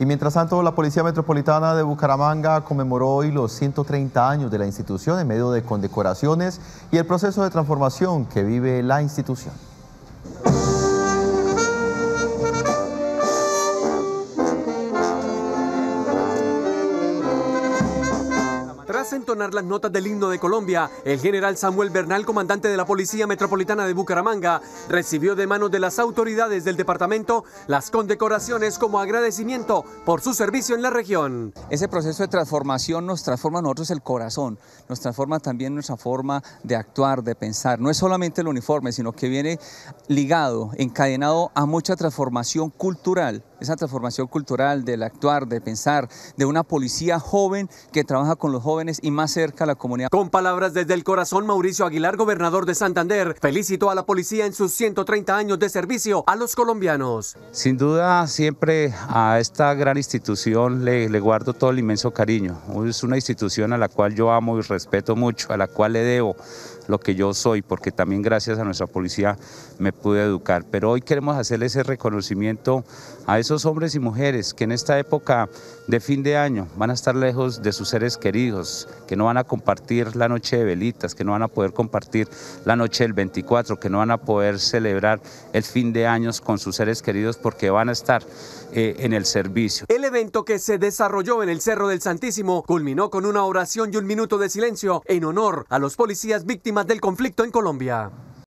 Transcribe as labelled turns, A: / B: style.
A: Y mientras tanto, la Policía Metropolitana de Bucaramanga conmemoró hoy los 130 años de la institución en medio de condecoraciones y el proceso de transformación que vive la institución.
B: Tras entonar las notas del himno de Colombia, el general Samuel Bernal, comandante de la Policía Metropolitana de Bucaramanga, recibió de manos de las autoridades del departamento las condecoraciones como agradecimiento por su servicio en la región.
C: Ese proceso de transformación nos transforma a nosotros el corazón, nos transforma también nuestra forma de actuar, de pensar. No es solamente el uniforme, sino que viene ligado, encadenado a mucha transformación cultural esa transformación cultural del actuar, de pensar, de una policía joven que trabaja con los jóvenes y más cerca a la comunidad.
B: Con palabras desde el corazón, Mauricio Aguilar, gobernador de Santander, felicitó a la policía en sus 130 años de servicio a los colombianos.
D: Sin duda, siempre a esta gran institución le, le guardo todo el inmenso cariño. Es una institución a la cual yo amo y respeto mucho, a la cual le debo lo que yo soy, porque también gracias a nuestra policía me pude educar. Pero hoy queremos hacerle ese reconocimiento a esos hombres y mujeres que en esta época de fin de año van a estar lejos de sus seres queridos, que no van a compartir la noche de velitas, que no van a poder compartir la noche del 24, que no van a poder celebrar el fin de años con sus seres queridos porque van a estar eh, en el servicio.
B: El evento que se desarrolló en el Cerro del Santísimo culminó con una oración y un minuto de silencio en honor a los policías víctimas del conflicto en Colombia.